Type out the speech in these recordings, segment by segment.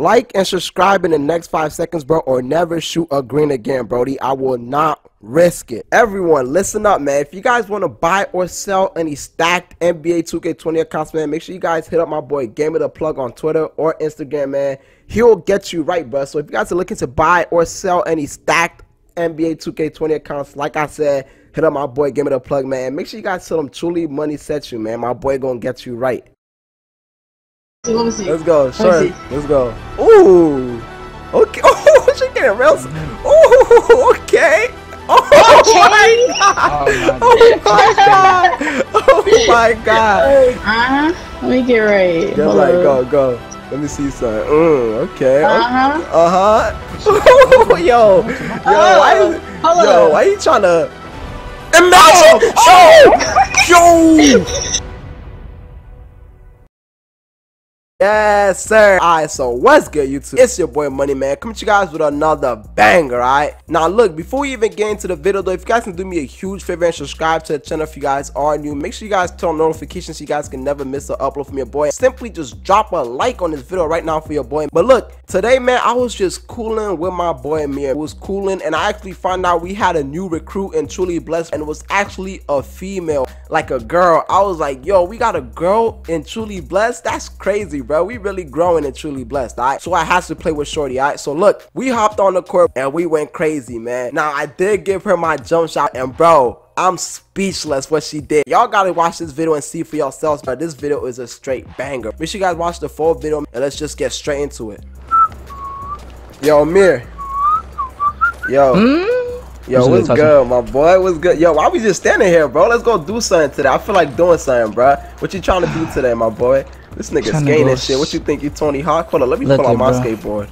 like and subscribe in the next five seconds, bro, or never shoot a green again, Brody. I will not risk it. Everyone, listen up, man. If you guys want to buy or sell any stacked NBA 2K20 accounts, man, make sure you guys hit up my boy GamerThePlug on Twitter or Instagram, man. He'll get you right, bro. So if you guys are looking to buy or sell any stacked NBA 2K20 accounts, like I said, hit up my boy GamerThePlug, man. Make sure you guys tell him truly money sets you, man. My boy gonna get you right. Let's go, sure. Let's go. Ooh. Okay. Oh, she getting real. Ooh. Okay. Oh my god! Oh my god! Oh my god! Uh huh. Let me get right. Get right. Go go. Let me see something. Mm, okay. Uh huh. Uh huh. yo, yo, why, yo, why you trying to? Imagine! Oh! Yo! Yes, sir. Alright, so what's good, YouTube? It's your boy Money Man coming to you guys with another banger, alright? Now, look, before we even get into the video, though, if you guys can do me a huge favor and subscribe to the channel if you guys are new, make sure you guys turn on notifications so you guys can never miss an upload from your boy. Simply just drop a like on this video right now for your boy. But look, today, man, I was just cooling with my boy Amir. It was cooling, and I actually found out we had a new recruit and truly blessed, and was actually a female, like a girl. I was like, yo, we got a girl and truly blessed? That's crazy, bro. We really growing and truly blessed, alright? So I had to play with Shorty, alright? So look, we hopped on the court and we went crazy, man. Now I did give her my jump shot and bro, I'm speechless what she did. Y'all gotta watch this video and see for yourselves, but this video is a straight banger. Make sure you guys watch the full video and let's just get straight into it. Yo, Amir. Yo. Hmm? Yo, what's good, my boy? What's good? Yo, why we just standing here, bro? Let's go do something today. I feel like doing something, bro. What you trying to do today, my boy? This nigga skating and shit. What you think? You Tony Hawk? Hold on, let me Look pull out my bro. skateboard.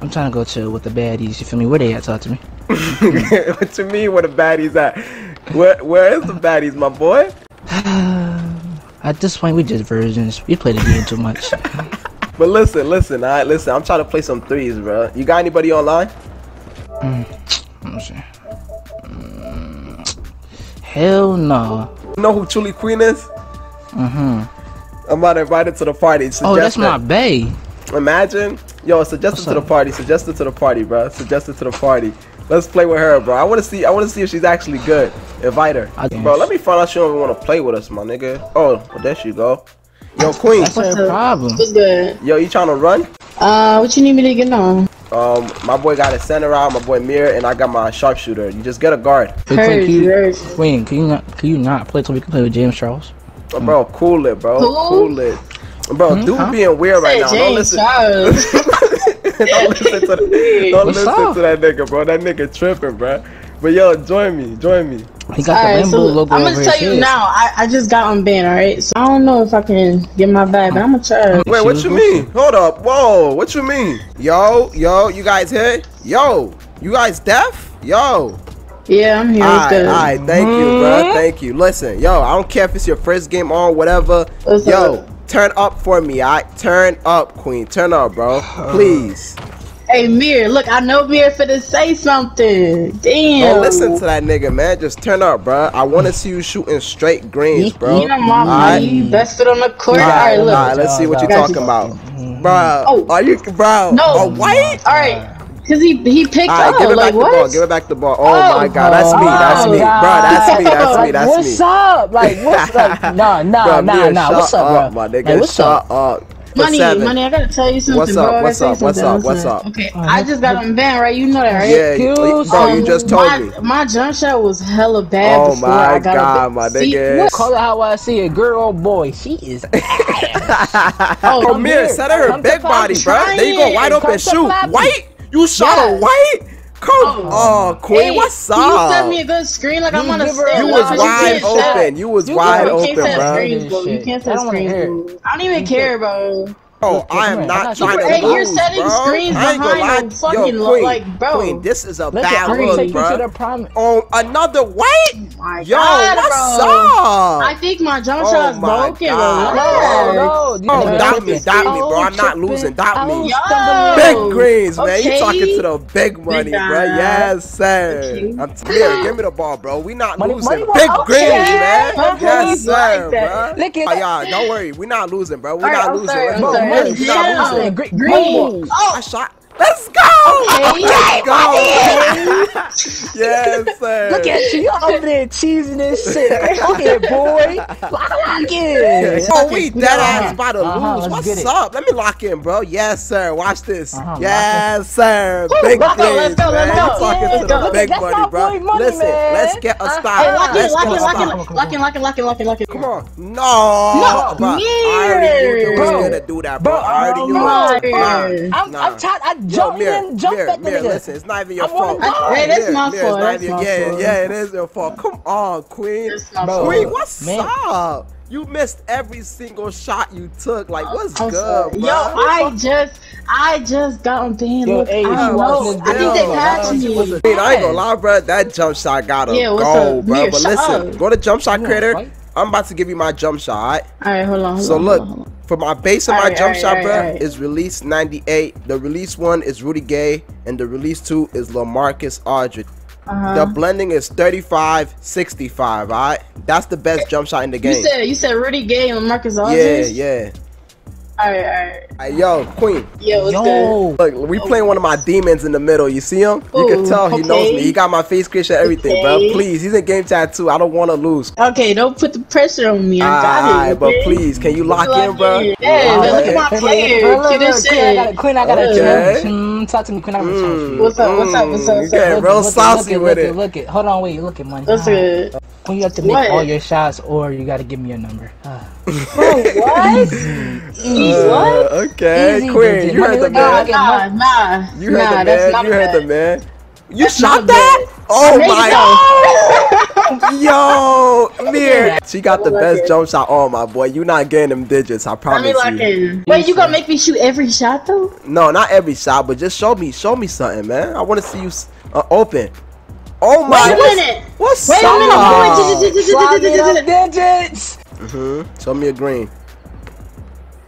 I'm trying to go chill with the baddies. You feel me? Where they at? Talk to me. what you mean where the baddies at? Where where is the baddies, my boy? At this point, we just virgins. We play the game too much. But listen, listen, alright, listen. I'm trying to play some threes, bro. You got anybody online? Mm. Let me see. Hell no. You know who Truly Queen is? Mm-hmm. I'm about to invite her to the party. Suggest Oh, that's my her. bae. Imagine. Yo, suggest her to the party. Suggest her to the party, bro. Suggest her to the party. Let's play with her, bro. I want to see. I want to see if she's actually good. Invite her, I- bro. Let me find out she don't even want to play with us, my nigga. Oh, well, there she go. Yo, Queen. That's What's her problem. What's good? Yo, you trying to run? Uh, what you need me to get on? Um, my boy got a center out, my boy Mir, and I got my sharpshooter. You just get a guard. Hey, Queen, Heard can you, you, heard. Queen, can you not, can you not play so we can play with James Charles? Oh, bro, cool it, bro. Who? Cool it. Bro, dude Huh? being weird right Say now. Don't listen. Don't listen to the, don't What's listen up? to that nigga, bro. That nigga tripping, bro. But yo, join me, join me. He got the Alright, rainbow so logo I'm gonna tell you head. now. I, I just got on ban, alright? So I don't know if I can get my bag, but I'm gonna try. Wait, what you mean? Hold up. Whoa, what you mean? Yo, yo, you guys here? Yo, you guys deaf? Yo. Yeah, I'm here. What's Alright, good? alright, thank you, bro. Thank you. Listen, yo, I don't care if it's your first game on, whatever. What's yo, up? turn up for me, alright? Turn up, Queen. Turn up, bro. Please. Hey, Mir, look, I know Mir finna say something. Damn. Don't listen to that nigga, man. Just turn up, bro. I want to see you shooting straight greens, bro. You know my Alright? money. You bested on the court. Alright, Alright, look. alright, let's see what you're Got you. talking about. Mm-hmm. Bro, Oh. are you, bro? No. A white? Alright. Cause he he picked Alright, up. give it like back the what? ball. Give it back the ball. Oh, Oh, my god, that's me. That's oh, me, bro. That's me. That's me. Like, That's what's me. up? Like, what's up? Nah, nah, Bro, nah, Mia, nah. shut What's up, up, bro? my nigga? Like, what's shut up? up. For Money, seven. money, I gotta tell you something, What's bro. up? I What's up? What's up? What's up? Okay, I just got on ban, right? You know that, right? Yeah, you, Excuse bro, you Um, just told my, me. My jump shot was hella bad Oh before my I got God, a my See, nigga. what- Call it how I see it, girl or boy. She is. oh, come Mir, here. set her Come big body, bro. Flappy. There you go, wide open, shoot. White? You shot a white? Come oh. on, Queen, Hey, what's Can you sent me a good screen like I'm on a give her- stand? You was wide open. You was wide can't- You open, can't set bro. screens, bro. You can't I set screens, bro. I don't even care, bro. Oh, Look, I am not trying to Hey, you're lose, setting bro. screens I ain't gonna behind lie. the fucking Yo, Queen, like, bro. Queen, this is a Listen, bad I'm look, take to bro. the prom. Oh, another white? My Yo, God, what's bro. up? I think my jump Oh shot's my broken, God. bro. No, no. Oh, dot me, dot me, bro. I'm not losing. Dot me. I'm Yo. stumbling. Big greens, man. You talking to the big money, bro. Yes, sir. Okay. I'm t- here, give me the ball, bro. We not Money- losing. money big greens, man. Yes, sir, bro. Look at Oh, that. yeah, don't worry. We not losing, bro. We not I'm losing. Sorry, Let's I'm go. sorry, We're Yeah. not losing. Green. Green. Green. I shot. Let's go! Okay. Let's go! yes, sir. Look at you, you over there cheesing this shit. Look at boy. Lock, lock in. Oh, we dead ass about to Uh-huh, lose. What's up? Let me lock in, bro. Yes, sir. Watch this. Uh-huh, lock yes, sir. Big let's go, let's go, man. let's You go. talking Yeah, to go. the big That's buddy, bro. Money, Listen, man. let's get a Uh, stop. Hey, lock let's in, lock get in, a lock in, lock in, lock in, lock in, lock in, lock in. Come on. No. No, bro. I already knew you was gonna do that, bro. Bro, I already oh knew my it. God. Nah, I'm, nah. I'm tired. I Yo, jumped Mir, in, jumped Mir, at the Mir, nigga. listen, it's not even your I fault. die. Hey, that's Mir, my Mir, fault, It's not that's even, my yeah, fault. yeah, it is your fault. Come on, Queen. That's my Bro. fault. Queen, what's Man. up? You missed every single shot you took. Like, what's I'm good, bro? Yo, I just, I just got on band. Yo, Look, hey, I don't know. I think they video? patched What's me. it- Queen, I ain't gonna lie, bro. That jump shot gotta Yeah, go, up? bro. Mir, but listen, up. go to jump shot You wanna creator. I'm about to give you my jump shot. All right? All right, hold on. Hold So on, look, hold on, hold on. For my base of my Alright, jump alright, shot, alright, bro, is release 98. The release one is Rudy Gay, and the release two is LaMarcus Aldridge. Uh-huh. The blending is 35, 65. All right, that's the best jump shot in the game. You said you said Rudy Gay and Marcus Yeah, Aldridge. yeah. All right, all right. Hey, yo, Queen. Yo, what's good? Look, we playing one of my demons in the middle. You see him? You can oh, tell he knows me. He got my face creation, everything, bro. Please, he's in game chat too. I don't want to lose. Okay, don't put the pressure on me. I got Alright, it. but okay? please, can you lock Lock in, bro? in. Yeah, Alright. look at my player. Look, look, Cute Queen, I got a shit. Queen, I got a Okay. Chance. Mm, talk to me, Queen, I got a chance. Mm, What's up, what's up, what's up, mm, what's you up? getting Look, real look, look, saucy look, with look, it. Look it. Hold on, wait. Look at money. What's good? When you have to make What? all your shots, or you got to give me a number. Ah. Bro, what? Uh, what? Okay, Easy, Queen, you heard the Money, Nah, look man. nah, nah. You heard the that's man. not You heard the man. You shot that? Oh my god. Yo, Mir. She got the best jump shot on, my boy. You not getting them digits, I promise you. Wait, you gonna make me shoot every shot though? No, not every shot, but just show me, show me something, man. I want to see you uh, open. Oh my. Wait a what's- minute. What's Wait a minute. up? Wait, Slide me those digits. hmm Show me a green.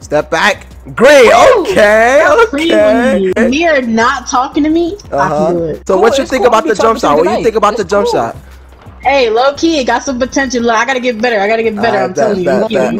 Step back. Green. Okay. Okay. You're not talking to me. I can do Uh-huh. So what you think about the jump shot? What you think about the jump shot? Hey, low key, it got some potential. Look, I gotta get better. I gotta get better. I'm Alright, telling bet, you. bet, Look, bet.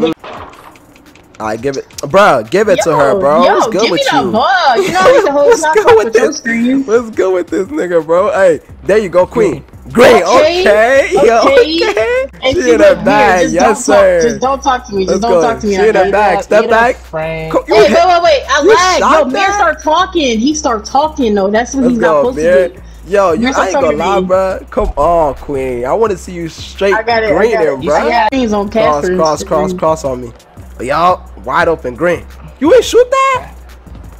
Alright, give it, bro. Give it to her, bro. Yo, What's good give with me you? ball. You know I need to hold What's shot good with with this? screen. What's good with this nigga, bro? Hey, there you go, Queen. Great. Okay, Okay. Yo, okay. okay. And She see, in look, her bag. just Yes, don't sir. Talk, just don't talk to me. Just Let's don't go. talk to me. She in her okay? bag. Step Eat a back. Frank. Co- you Wait, hit- wait, wait, wait. I You lagged. Yo, shot Mir that? start talking. He start talking though. That's what Let's he's not go, supposed man. to do. Yo, you so I ain't gonna lie, bro. Come on, Queen. I want to see you straight I got it. I green got there, it. bro. I got on Cross, Casper. cross, cross, cross on me. Y'all wide open green. You ain't shoot that?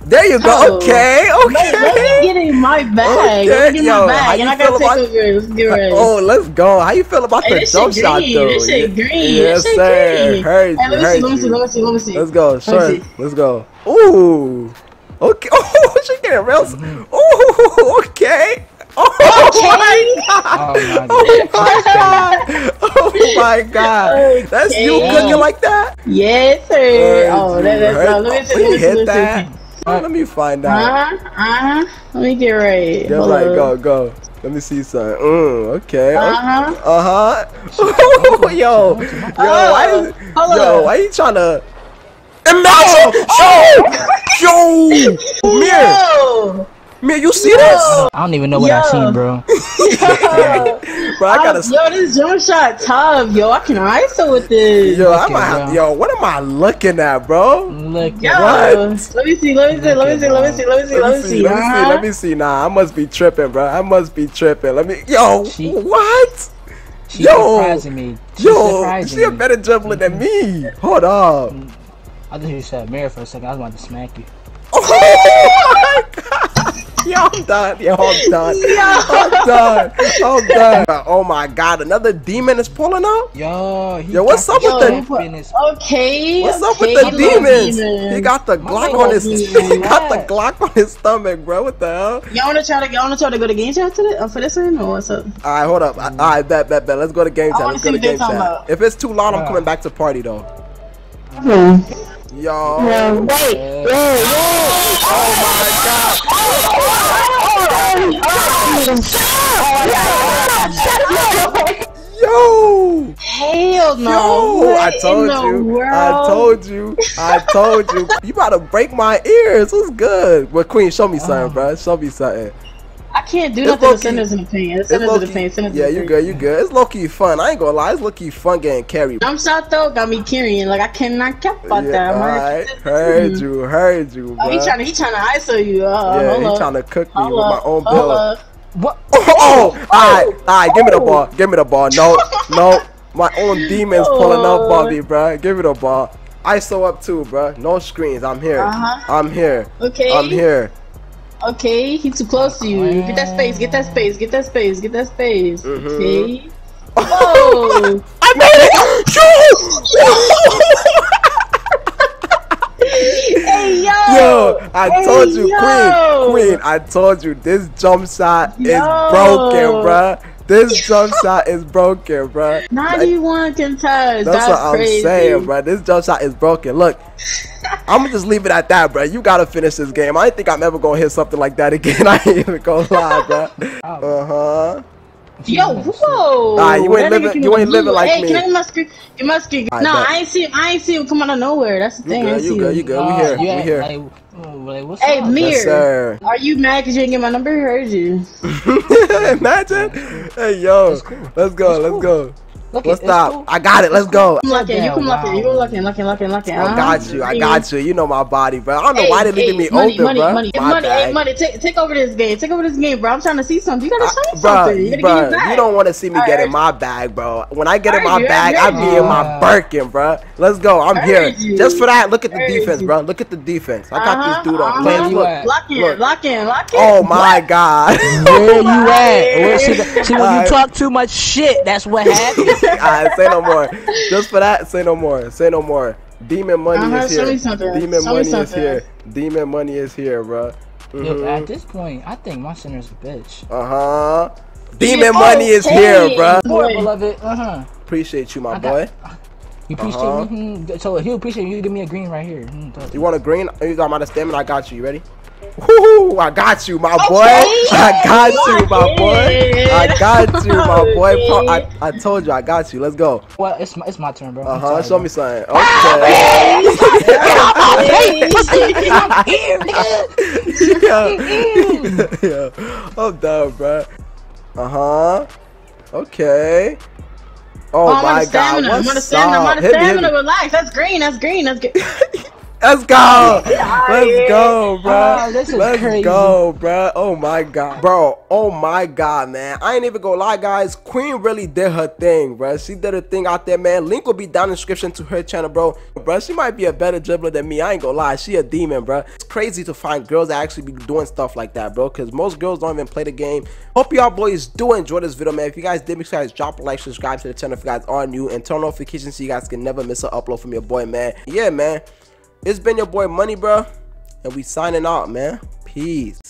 There you go. Oh. Okay, Let, let me get in my bag. Okay, Let me get yo, my how bag. you And I feel gotta take about- over. Let's get ready. Oh, let's go. How you feel about Hey, the this jump shit shot, though? This shit green. Yes, This shit sir. green. Heard Hey, you, Let me heard see. Let me see. Let me see. Let me see. Let's go, Let sure. me see. Let's go. Ooh. Okay. Oh, she getting real. s- mm-hmm. Ooh. Okay. Oh my god. Oh my Oh god! Oh my god! That's you Okay. cooking like that? Yes, sir. Heard Oh, that, that's heard- uh, let me see, Oh, let me hit that? Oh, let me find out. Uh-huh, uh-huh. Let me get right. Get Hold right, up. go, go. Let me see something. Mm, okay. Uh-huh. Uh huh. yo, yo, why is, yo, up. why you trying to? Imagine, yo, yo, Mir, Yo! Mir, you see this? Yo! I don't even know what I Yo. seen, bro. Yo! Bro, I gotta. Yo, this jump shot tough. Yo, I can ISO with this. Yo, I Okay, might have. Yo, what am I looking at, bro? Look Yo, at What? let me see, let me see, let me see, let me see, let me see, Let me see. Let me see. Let me see. Nah, I must be tripping, bro. I must be tripping. Let me. Yo, She- what? She's Yo. surprising me. She's Yo, surprising she a me. better dribbler than me. Hold up. I just thought you said Mary for a second. I was about to smack you. Oh my god. Yo, I'm done. Yo, I'm done. I'm done. I'm done. Oh my god, another demon is pulling out? Yo, he Yo, what's got up with the the- shrimp in his- Okay. What's up okay, with the little demons? He got the Glock on his he got the Glock on his stomach, bro. What the hell? Y'all wanna try to y'all wanna try to go to game chat today uh, for this one or what's up? Alright, hold up. Alright, bet, bet, bet. Let's go to game I chat. wanna Let's see go to what they game talking chat. about. If it's too loud, I'm coming back to party though. Yo. wait, Oh my god. Yo. Hell no. Yo, I told you. I told you. I told you. You about to break my ears. What's good? But Queen, show me something, bro. Show me something. I can't do It's nothing to send us in the paint. Send us the paint. Send us yeah, you good. You good. It's low key fun. I ain't gonna lie. It's low key fun getting carried. Jump shot though got me carrying. Like I cannot cap about Yeah, that. Alright. like, Heard you. Heard you, Oh, he trying to he trying to ISO you. Uh, Yeah, he up. trying to cook me Hold with my own bill. What? Oh, oh, alright, alright, give me the ball, give me the ball. No, no, my own demons pulling up Bobby, bro. Give me the ball. ISO up too, bro. No screens. I'm here. Uh-huh. I'm here. Okay. I'm here. Okay, he's too close to you. Get that space. Get that space. Get that space. Get that space. Mhm. Okay. Oh. I made it. hey yo. Yo, I Hey, told you, yo. Queen, Queen. I told you this jump shot is broken, bruh. This jump shot is broken, bruh. Like, Ninety-one can touch. That's, That's, what I'm crazy. saying, bro. This jump shot is broken. Look, I'm gonna just leave it at that, bro. You gotta finish this game. I didn't think I'm ever gonna hit something like that again. I ain't even gonna lie, bro. Uh huh. Yo, whoa! Nah, you ain't That nigga living- came you with ain't a living blue- like hey, me. Can I get my screen? Get my screen. I no, bet. I ain't see him. I ain't see him come out of nowhere. That's the You thing. I good? ain't You see good? him. You good? We Uh, here. yeah, We here. Like, uh, like, what's Hey, up? Mir. Yes, sir. Are you mad because you didn't get my number? Heard you. Imagine. Hey, yo. Cool. Let's go. That's Let's cool. go. Look, What's it's up? cool. I got it. Let's go. Come locking. You Yeah, come locking. You wow. go locking. Locking. Locking. Locking. I got you. I got you. You know my body, bro. I don't know Hey, why they leaving hey, me money, open, money, bro. Money, My money, hey, money. Take, take over this game. Take over this game, bro. I'm trying to see something. You gotta show me Bro, something. You bro, give you don't want to see me I get in my bag, bro. When I get in my heard bag, I heard be in my. Birkin, bro. Let's go. I'm I here. you. Just for that, look at the defense, bro. Look at the defense. I got Uh-huh, this dude on uh-huh. playing. Look. Lock in, lock in, lock in. Oh my god. Where you at? Where, see, see, when you talk too much shit, that's what happens. Alright, say no more. Just for that, say no more. Say no more. Demon money Uh-huh, is here. Demon Show money is here. Demon money is here, bro. Yo, at this point, I think my center's a bitch. Uh huh. Demon Oh, money is here, hey. bro. Boy. beloved. Uh huh. Appreciate you, my I boy. got- You appreciate Uh-huh. me? Mhm. So he'll appreciate you. Give me a green right here. Mhm, You want a green? You got my stamina? I got you. You ready? Woo! I got you, my boy. Okay. I got you, my boy. I got you, my boy. Pro- I, I told you, I got you. Let's go. Well, it's my, it's my turn, bro. Uh huh. sorry, Show bro. me something. Okay. Hey, pussy, I'm here, nigga. yeah. yeah. I'm done, bro. Uh huh. Okay. Oh, Oh, I'm my god. stamina. I'm on the What's stamina. I'm on up? the Hit me, hit stamina. Relax. That's green. That's green. That's good. Let's go. Let's go, bro. Oh, Let's crazy. go, bro. Oh my god, bro. Oh my god, man. I ain't even gonna lie, guys. Queen really did her thing, bro. She did her thing out there, man. Link will be down in the description to her channel, bro. Bro, she might be a better dribbler than me. I ain't gonna lie. She a demon, bro. It's crazy to find girls that actually be doing stuff like that, bro. Cause most girls don't even play the game. Hope y'all boys do enjoy this video, man. If you guys did, make sure you guys drop a like, subscribe to the channel if you guys are new, and turn on notifications so you guys can never miss an upload from your boy, man. Yeah, man. It's been your boy Money, bro. And we signing out, man. Peace.